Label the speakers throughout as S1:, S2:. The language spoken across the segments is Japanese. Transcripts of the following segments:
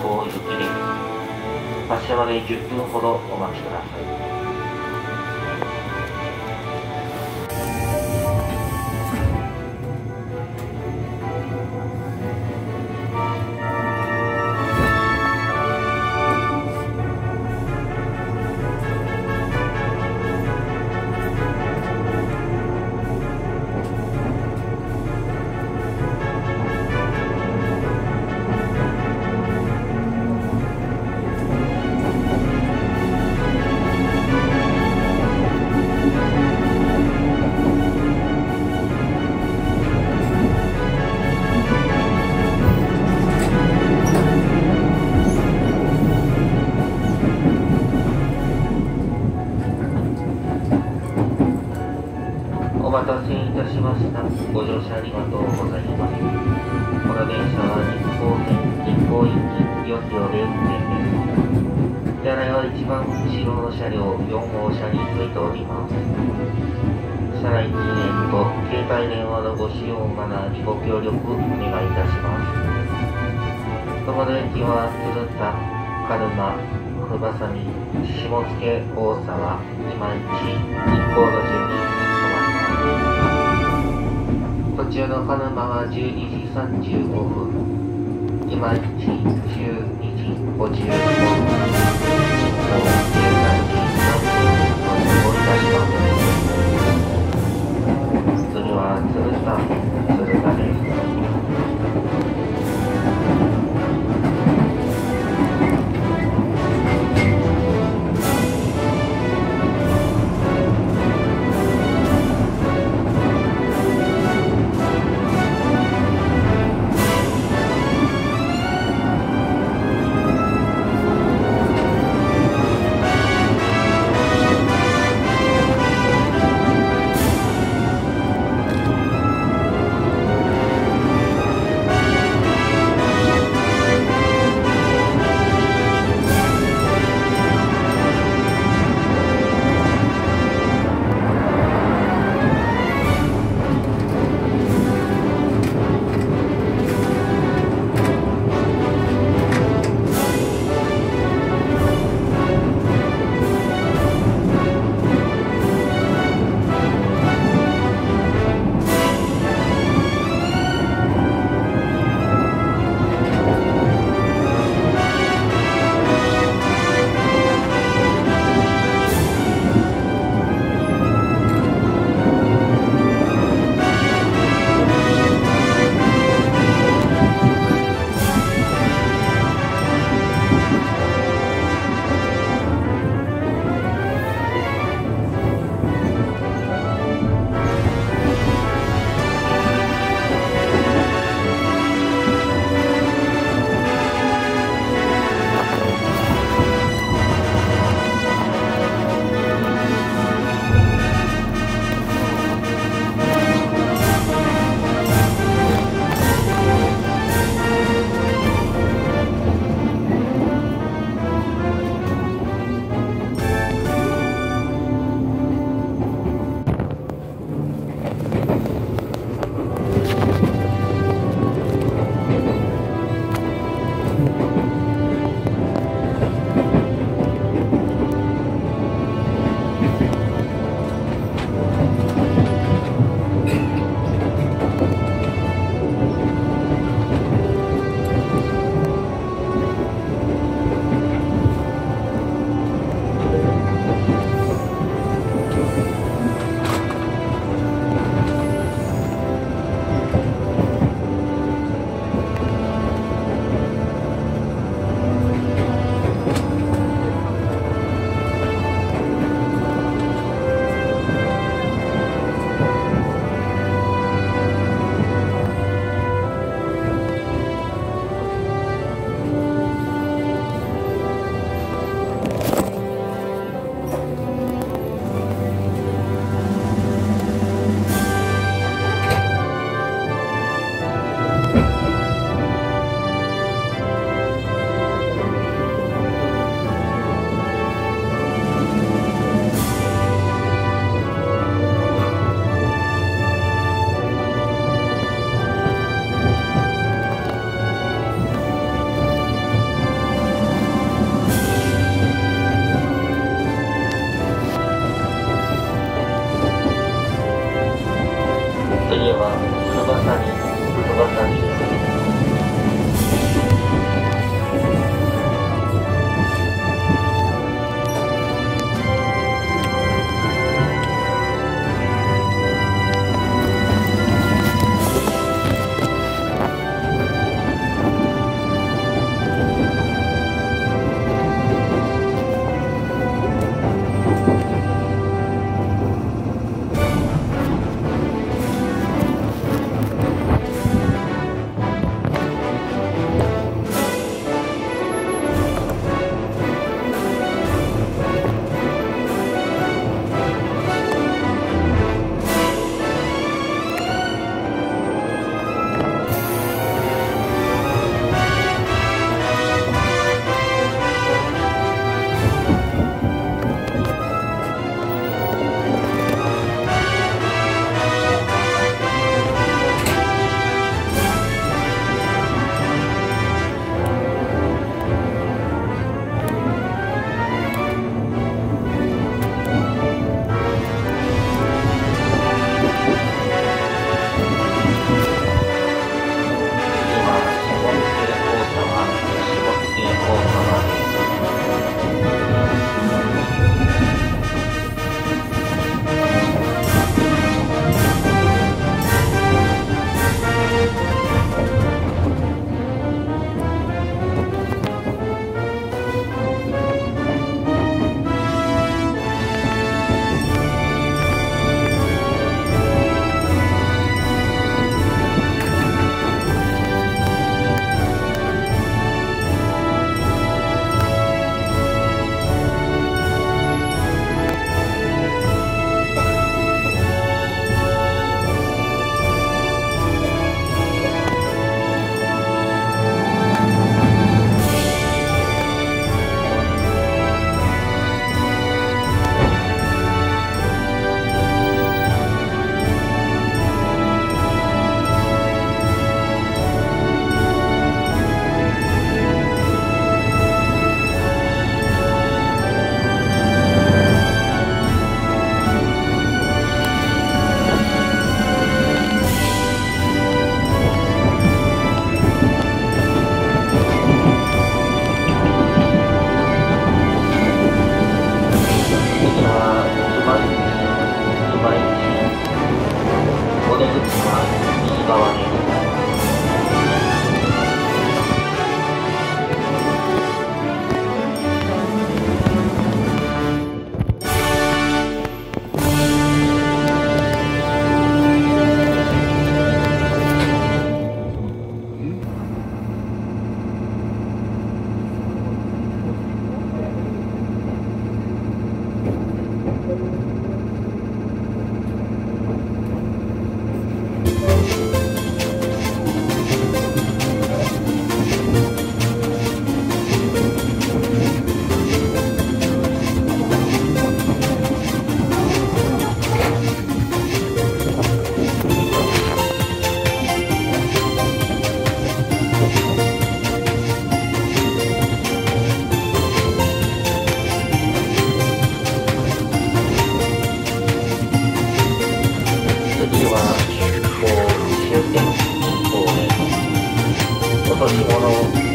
S1: 日光行きです。発車までに10分ほどお待ちください。せいたしましたご乗車ありがとうございます。この電車は日光線、日光行き4両で運転です。手洗いは一番後ろの車両4号車についております。車内禁煙と携帯電話のご使用マナーにご協力お願いいたします。友の駅は鶴田、鹿沼、ふばさみ、下野、大沢、今市、日光の順にちらのパナマは12時35分。今1 12時55分13時30分。を折り出します次は鶴田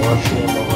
S1: で、